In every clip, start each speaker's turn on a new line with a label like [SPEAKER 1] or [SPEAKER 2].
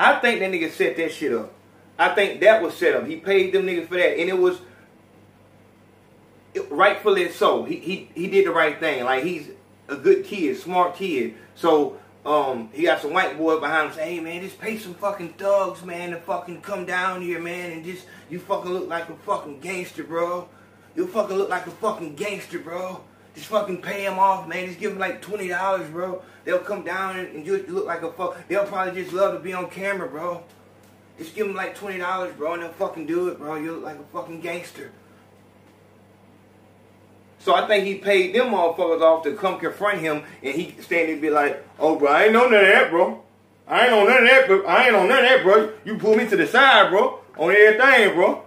[SPEAKER 1] I think that nigga set that shit up. I think that was set up. He paid them niggas for that, and it was rightfully so. He he he did the right thing. Like he's a good kid, smart kid. So um, he got some white boy behind him saying, "Hey man, just pay some fucking thugs, man, to fucking come down here, man, and just you fucking look like a fucking gangster, bro. You fucking look like a fucking gangster, bro. Just fucking pay him off, man. Just give him like twenty dollars, bro. They'll come down and, you look like a fuck. They'll probably just love to be on camera, bro. Just give them like twenty dollars, bro, and they'll fucking do it, bro. You look like a fucking gangster." So I think he paid them motherfuckers off to come confront him, and he stand there and be like, "Oh, bro, I ain't know none of that, bro. I ain't on none of that, bro. I ain't on none of that, bro. You pull me to the side, bro, on everything, bro."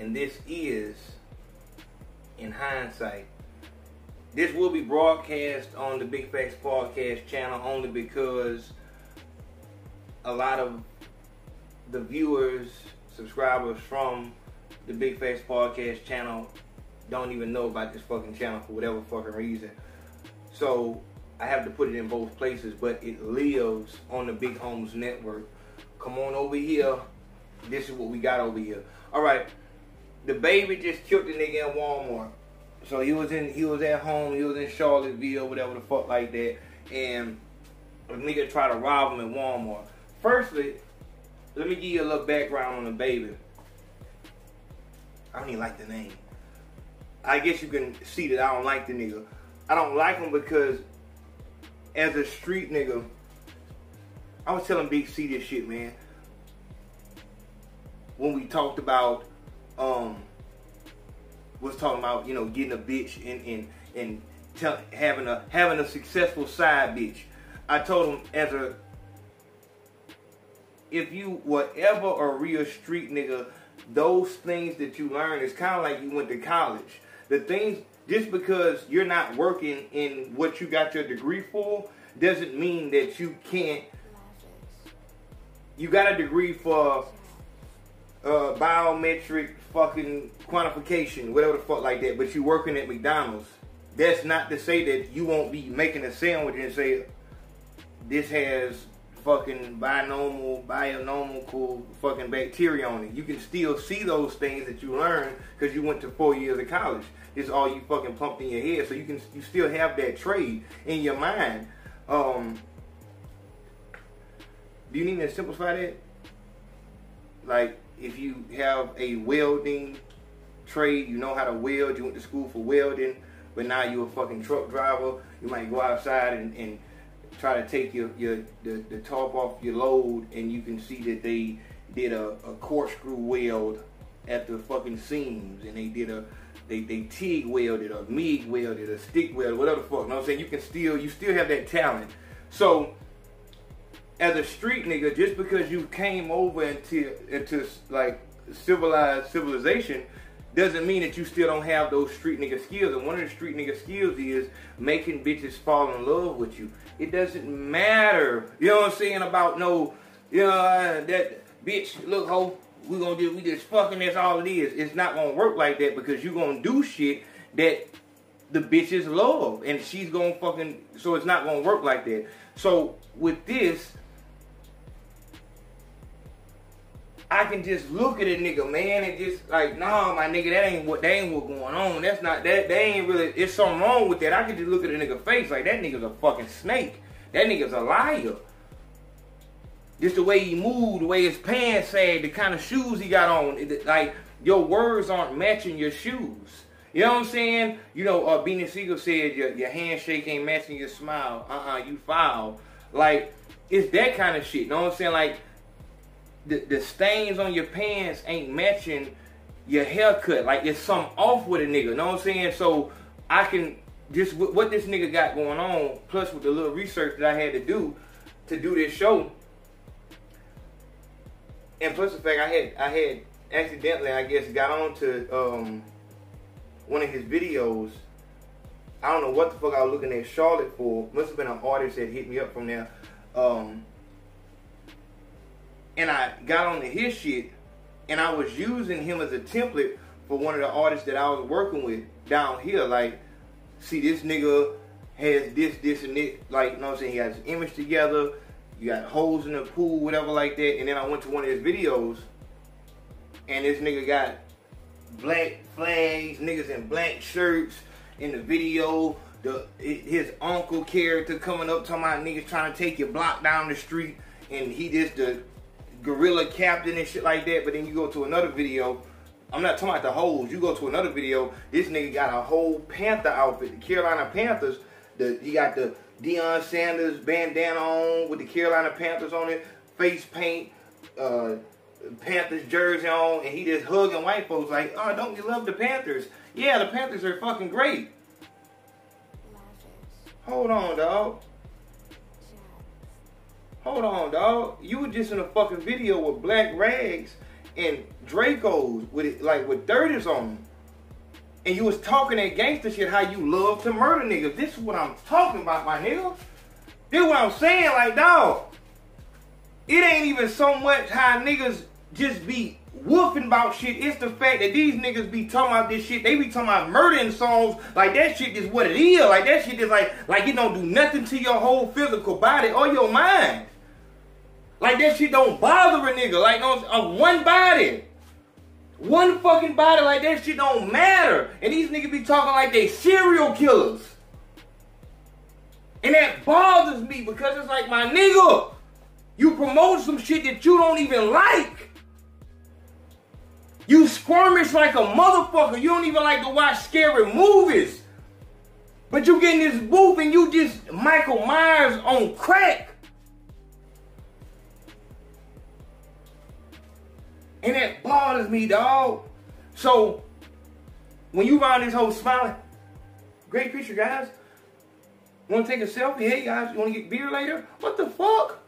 [SPEAKER 1] And this is in hindsight. This will be broadcast on the Big Facts Podcast channel only because a lot of the viewers, subscribers from the Big Facts Podcast channel don't even know about this fucking channel for whatever fucking reason. So I have to put it in both places, but it lives on the Big Holms Network. Come on over here. This is what we got over here. All right DaBaby just killed the nigga in Walmart. So he was in he was at home, he was in Charlottesville, whatever the fuck like that, and a nigga tried to rob him in Walmart. Firstly, let me give you a little background on DaBaby. I don't even like the name. I guess you can see that I don't like the nigga. I don't like him because as a street nigga, I was telling Big C this shit, man. When we talked about um was talking about you know getting a bitch and and and tell, having a having a successful side bitch. I told him as a if you were ever a real street nigga, those things that you learn is kind of like you went to college. The things just because you're not working in what you got your degree for doesn't mean that you can't. You got a degree for uh, biometric fucking quantification, whatever the fuck like that, but you working at McDonald's, that's not to say that you won't be making a sandwich and say this has fucking binomial, bionomical fucking bacteria on it. You can still see those things that you learned because you went to four years of college. It's all you fucking pumped in your head, so you can you still have that trade in your mind. Um, do you need to simplify that? Like if you have a welding trade, you know how to weld, you went to school for welding, but now you're a fucking truck driver, you might go outside and, and try to take your, your the, the top off your load and you can see that they did a, a corkscrew weld at the fucking seams and they did a they, they TIG welded or MIG welded or stick welded, whatever the fuck. You know what I'm saying? You can still you still have that talent. So as a street nigga, just because you came over into into like civilized civilization, doesn't mean that you still don't have those street nigga skills. And one of the street nigga skills is making bitches fall in love with you. It doesn't matter, you know what I'm saying about no, you know uh, that bitch. Look, ho, we gonna do we just fucking. That's all it is. It's not gonna work like that because you gonna do shit that the bitches love, and she's gonna fucking. So it's not gonna work like that. So with this I can just look at a nigga, man, and just like, nah, my nigga, that ain't what that ain't what going on. That's not that. They ain't really. It's something wrong with that. I can just look at a nigga face like that nigga's a fucking snake. That nigga's a liar. Just the way he moved, the way his pants sag, the kind of shoes he got on. It, like your words aren't matching your shoes. You know what I'm saying? You know, uh, Beanie Sigel said your, your handshake ain't matching your smile. Uh-uh, you foul. Like, it's that kind of shit. You know what I'm saying? Like, the, the stains on your pants ain't matching your haircut. Like it's something off with a nigga. Know what I'm saying? So I can just what this nigga got going on, plus with the little research that I had to do to do this show, and plus the fact I had I had accidentally, I guess, got onto um, one of his videos. I don't know what the fuck I was looking at Charlotte for. Must have been an artist that hit me up from there. Um, and I got onto his shit, and I was using him as a template for one of the artists that I was working with down here. Like, see, this nigga has this, this, and this. Like, you know what I'm saying? He has his image together. You got holes in the pool, whatever like that. And then I went to one of his videos, and this nigga got black flags, niggas in black shirts in the video. The his uncle character coming up talking about niggas trying to take your block down the street, and he just the gorilla captain and shit like that. But then you go to another video. I'm not talking about the holes. You go to another video. This nigga got a whole Panther outfit, the Carolina Panthers. The he got the Deion Sanders bandana on with the Carolina Panthers on it, face paint, uh, Panthers jersey on, and he just hugging white folks like, oh, don't you love the Panthers? Yeah, the Panthers are fucking great. Hold on, dog. Hold on, dog. You were just in a fucking video with black rags and Dracos with it, like with dirties on them. And you was talking that gangster shit how you love to murder niggas. This is what I'm talking about, my nigga. This is what I'm saying, like, dog. It ain't even so much how niggas just be woofing about shit. It's the fact that these niggas be talking about this shit. They be talking about murdering songs. Like that shit is what it is. Like that shit is like like it don't do nothing to your whole physical body or your mind. Like that shit don't bother a nigga. Like no, a one body. One fucking body like that shit don't matter. And these niggas be talking like they serial killers. And that bothers me because it's like my nigga, you promote some shit that you don't even like. You squirmish like a motherfucker. You don't even like to watch scary movies. But you get in this booth and you just Michael Myers on crack. And that bothers me, dog. So, when you find this whole smiling, great picture, guys. Want to take a selfie? Hey, guys, you want to get beer later? What the fuck?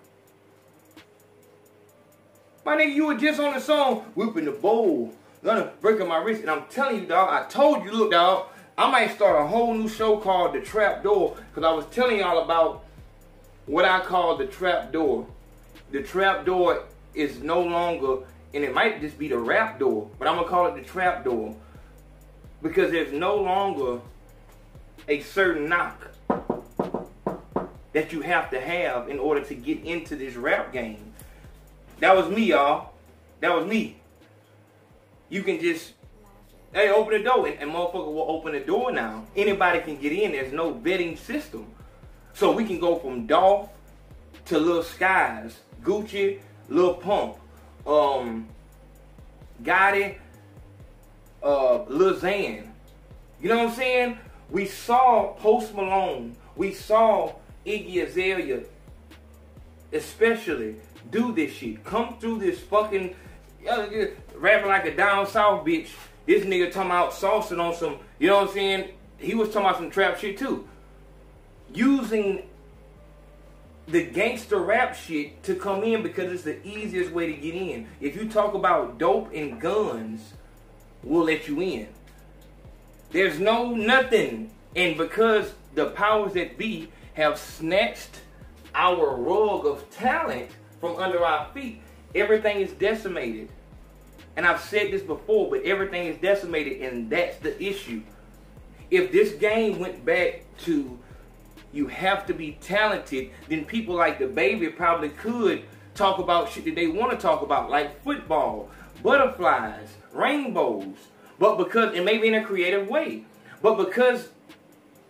[SPEAKER 1] My nigga, you were just on the song, whooping the bowl, gonna breaking my wrist. And I'm telling you, dog, I told you, look, dog, I might start a whole new show called The Trap Door, because I was telling y'all about what I call the trap door. The trap door is no longer, and it might just be the rap door, but I'm gonna call it the trap door. Because there's no longer a certain knock that you have to have in order to get into this rap game. That was me, y'all. That was me. You can just, hey, open the door. And, and motherfucker will open the door now. Anybody can get in. There's no vetting system. So we can go from Dolph to Lil Skies, Gucci, Lil Pump, um, Gotti, uh, Lil Xan. You know what I'm saying? We saw Post Malone. We saw Iggy Azalea, especially do this shit. Come through this fucking uh, rapping like a down south bitch. This nigga talking about saucing on some, you know what I'm saying? He was talking about some trap shit too. Using the gangster rap shit to come in because it's the easiest way to get in. If you talk about dope and guns, we'll let you in. There's no nothing. And because the powers that be have snatched our rug of talent from under our feet, everything is decimated. And I've said this before, but everything is decimated, and that's the issue. If this game went back to you have to be talented, then people like DaBaby probably could talk about shit that they want to talk about, like football, butterflies, rainbows. But because, and maybe in a creative way, but because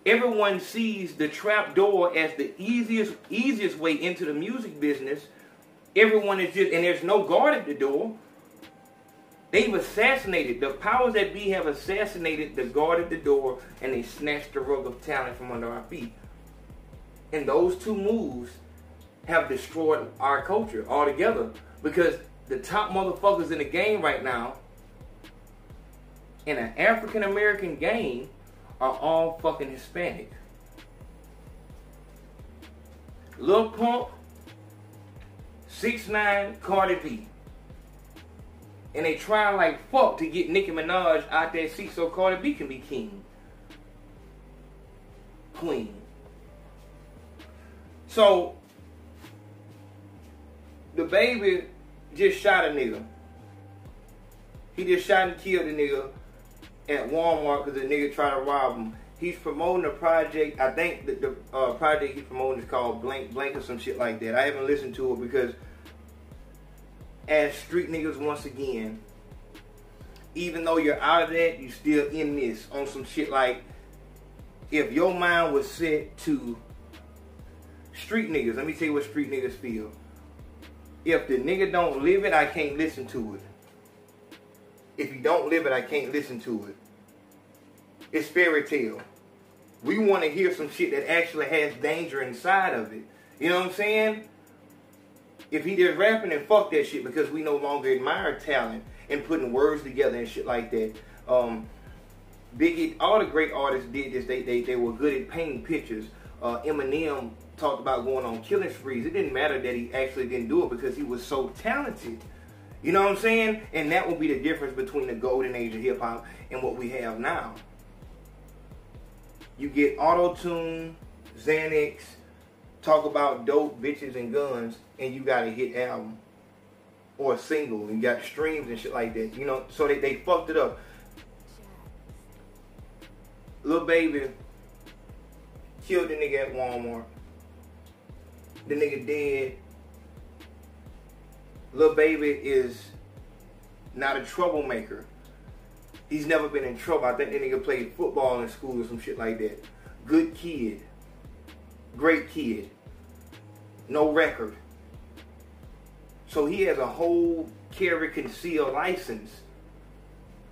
[SPEAKER 1] everyone sees the trap door as the easiest easiest way into the music business, Everyone is just, and there's no guard at the door. They've assassinated, the powers that be have assassinated the guard at the door and they snatched the rug of talent from under our feet. And those two moves have destroyed our culture altogether because the top motherfuckers in the game right now in an African American game are all fucking Hispanic. Lil Pump Six nine Cardi B. And they try like fuck to get Nicki Minaj out that seat so Cardi B can be king. Queen. So DaBaby just shot a nigga. He just shot and killed a nigga at Walmart because the nigga tried to rob him. He's promoting a project. I think that the uh, project he's promoting is called Blank Blank or some shit like that. I haven't listened to it because as street niggas once again, even though you're out of that, you still in this on some shit like if your mind was set to street niggas, let me tell you what street niggas feel. If the nigga don't live it, I can't listen to it. If you don't live it, I can't listen to it. It's fairy tale. We want to hear some shit that actually has danger inside of it. You know what I'm saying? If he just rapping and fuck that shit because we no longer admire talent and putting words together and shit like that. Um, Biggie, all the great artists did this. They they, they were good at painting pictures. Uh, Eminem talked about going on killing sprees. It didn't matter that he actually didn't do it because he was so talented. You know what I'm saying? And that will be the difference between the golden age of hip hop and what we have now. You get auto tune, Xanax, talk about dope, bitches, and guns, and you got a hit album or a single, and got streams and shit like that. You know, so they, they fucked it up. Lil Baby killed the nigga at Walmart. The nigga dead. Lil Baby is not a troublemaker. He's never been in trouble. I think that nigga played football in school or some shit like that. Good kid. Great kid. No record. So he has a whole carry conceal license.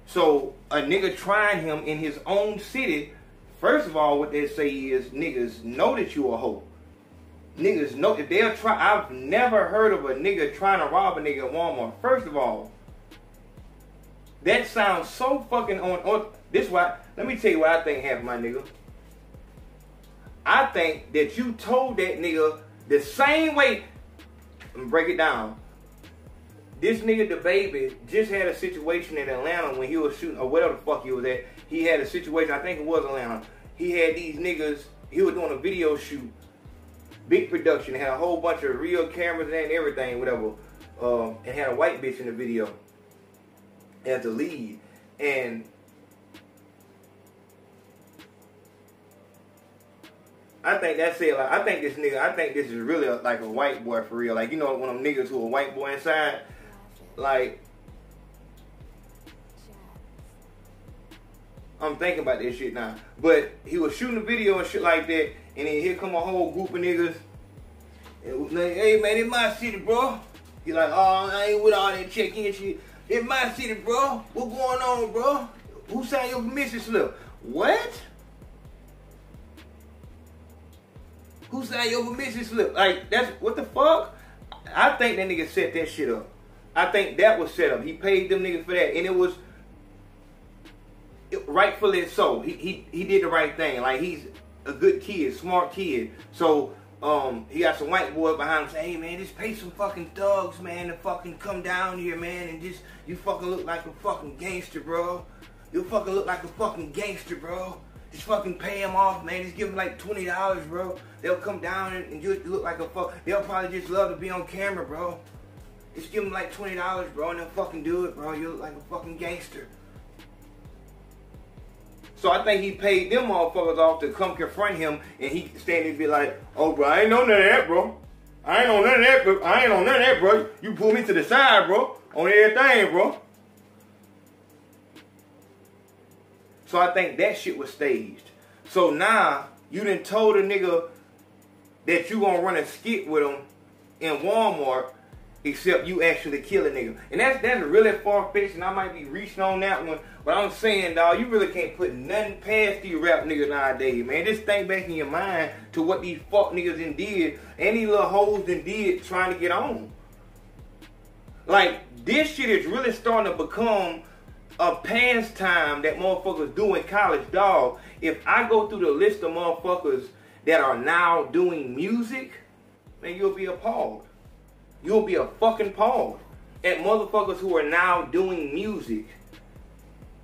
[SPEAKER 1] So a nigga trying him in his own city, first of all, what they say is niggas know that you a hoe. Niggas know if they'll try. I've never heard of a nigga trying to rob a nigga at Walmart. First of all, that sounds so fucking on. on this why. Let me tell you what I think happened, my nigga. I think that you told that nigga the same way. And Break it down. This nigga, DaBaby, just had a situation in Atlanta when he was shooting, or whatever the fuck he was at. He had a situation, I think it was Atlanta. He had these niggas, he was doing a video shoot, big production, had a whole bunch of real cameras and everything, whatever. Um, and had a white bitch in the video as the lead. And I think that's it. Like I think this nigga, I think this is really a, like a white boy for real. Like you know, one of them niggas who a white boy inside, like I'm thinking about this shit now. But he was shooting a video and shit like that, and then here come a whole group of niggas. And like, hey man, it's my city, bro. He like, oh, I ain't with all that check-in shit. It's my city, bro. What going on, bro? Who signed your permission slip? What? Who signed your permission slip? Like, that's what the fuck? I think that nigga set that shit up. I think that was set up. He paid them niggas for that, and it was rightfully so. He he he did the right thing. Like he's a good kid, smart kid. So um, he got some white boy behind him saying, hey man, just pay some fucking thugs, man, to fucking come down here, man, and just, you fucking look like a fucking gangster, bro. You fucking look like a fucking gangster, bro. Just fucking pay him off, man. Just give him like $20, bro. They'll come down and, and you look like a fuck. They'll probably just love to be on camera, bro. Just give him like $20, bro, and they'll fucking do it, bro. You look like a fucking gangster. So I think he paid them motherfuckers off to come confront him, and he stand and be like, "Oh, bro, I ain't know none of that, bro. I ain't on none of that, bro. I ain't on none of that, bro. You pull me to the side, bro, on everything, bro." So I think that shit was staged. So now you done told a nigga that you gonna run a skit with him in Walmart except you actually kill a nigga. And that's that's really far fetched, and I might be reaching on that one. But I'm saying, dog, you really can't put nothing past these rap niggas nowadays, man. Just think back in your mind to what these fuck niggas did, these little hoes done did trying to get on. Like, this shit is really starting to become a pastime that motherfuckers do in college, dog. If I go through the list of motherfuckers that are now doing music, man, you'll be appalled. You'll be a fucking appalled. at motherfuckers who are now doing music.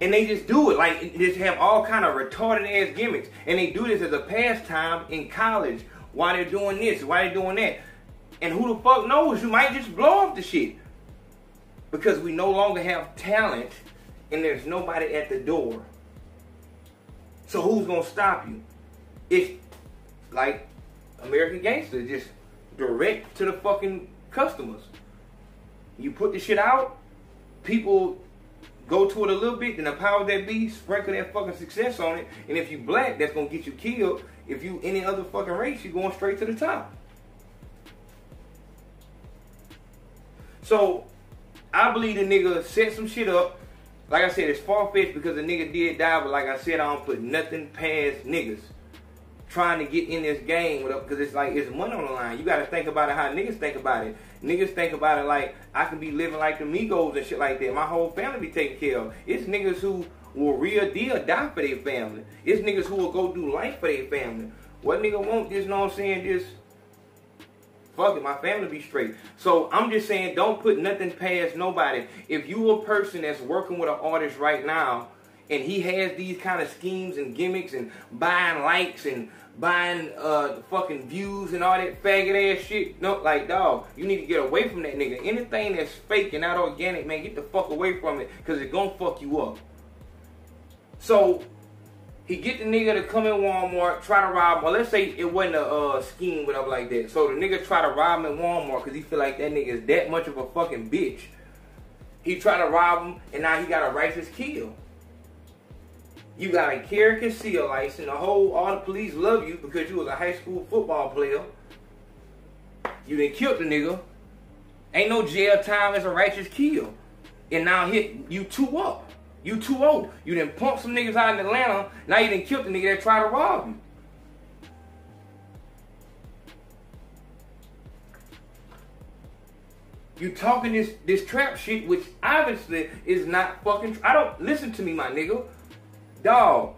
[SPEAKER 1] And they just do it. Like they just have all kind of retarded ass gimmicks. And they do this as a pastime in college while they're doing this, why they're doing that. And who the fuck knows? You might just blow up the shit. Because we no longer have talent and there's nobody at the door. So who's gonna stop you? It's like American Gangster, just direct to the fucking customers. You put the shit out, people go to it a little bit, then the power that be, sprinkle that fucking success on it. And if you black, that's gonna get you killed. If you any other fucking race, you going straight to the top. So I believe the nigga set some shit up. Like I said, it's far fetched because the nigga did die, but like I said, I don't put nothing past niggas trying to get in this game with because it's like it's money on the line. You got to think about it how niggas think about it. Niggas think about it like I can be living like the Migos and shit like that. My whole family be taken care of. It's niggas who will real deal die for their family. It's niggas who will go do life for their family. What nigga want just know what I'm saying just fuck it, my family be straight. So I'm just saying don't put nothing past nobody. If you a person that's working with an artist right now and he has these kind of schemes and gimmicks and buying likes and buying uh fucking views and all that faggot ass shit. No, like dog, you need to get away from that nigga. Anything that's fake and not organic, man, get the fuck away from it, cause it's gonna fuck you up. So he get the nigga to come in Walmart, try to rob. Well, let's say it wasn't a uh, scheme, whatever like that. So the nigga try to rob him in Walmart because he feel like that nigga is that much of a fucking bitch. He try to rob him, and now he got a righteous kill. You got a carry conceal license. The whole all the police love you because you was a high school football player. You didn't kill the nigga. Ain't no jail time as a righteous kill. And now hit you two up. You too old. Oh. You didn't pump some niggas out in Atlanta. Now you didn't kill the nigga that tried to rob you. You talking this this trap shit, which obviously is not fucking. I don't listen to me, my nigga. Dog,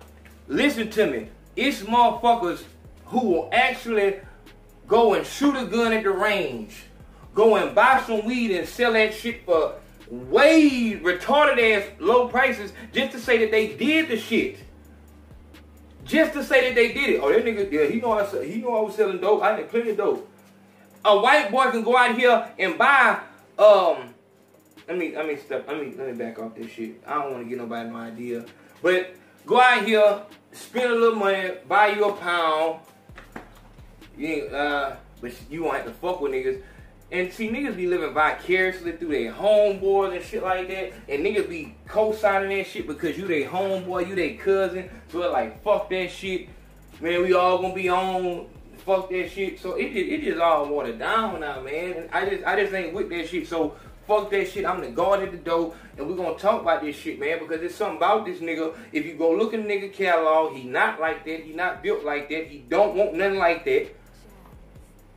[SPEAKER 1] listen to me. It's motherfuckers who will actually go and shoot a gun at the range, go and buy some weed and sell that shit for way retarded ass low prices just to say that they did the shit. Just to say that they did it. Oh, that nigga, yeah, he know I he know I was selling dope. I had plenty of dope. A white boy can go out here and buy um let me let me step let me let me back off this shit. I don't want to get nobody no idea. But Go out here, spend a little money, buy you a pound. You ain't, uh, but you won't have to fuck with niggas. And see, niggas be living vicariously through their homeboys and shit like that. And niggas be co-signing that shit because you their homeboy, you their cousin. So like, fuck that shit. Man, we all gonna be on. Fuck that shit. So it just, it just all watered down now, man. And I just I just ain't with that shit. So Fuck that shit. I'm the guard at the door, and we're gonna talk about this shit, man, because there's something about this nigga. If you go look in the nigga catalog, he not like that. He not built like that. He don't want nothing like that.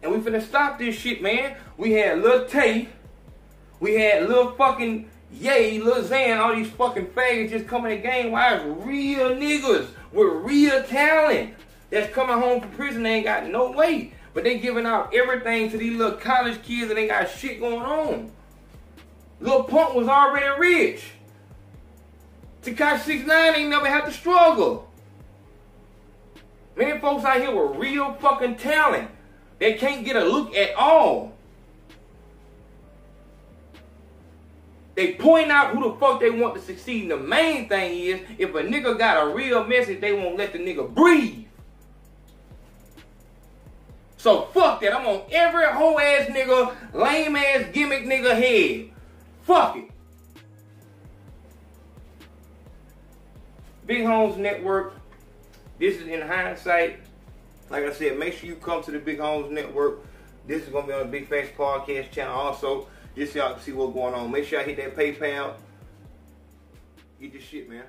[SPEAKER 1] And we finna stop this shit, man. We had Lil Tay. We had Lil fucking Yay, Lil Xan, all these fucking faggots just coming in the game. Why is real niggas with real talent that's coming home from prison? They ain't got no weight. But they giving out everything to these little college kids and they got shit going on. Lil Pump was already rich. Tekashi 69 ain't never had to struggle. Many folks out here with real fucking talent. They can't get a look at all. They point out who the fuck they want to succeed. And the main thing is, if a nigga got a real message, they won't let the nigga breathe. So fuck that. I'm on every whole ass nigga, lame ass gimmick nigga head. Fuck it. Big Holms Network. This is in hindsight. Like I said, make sure you come to the Big Holms Network. This is gonna be on the Big Facts Podcast channel also. Just so y'all can see what's going on. Make sure I hit that PayPal. Get this shit, man.